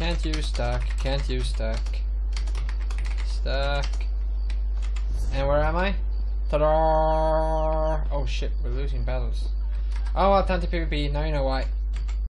Can't use stuck. Can't use stuck. Stuck. And where am I? Ta-da! Oh shit, we're losing battles. Oh, I'll turn to PvP. Now you know why.